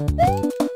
Música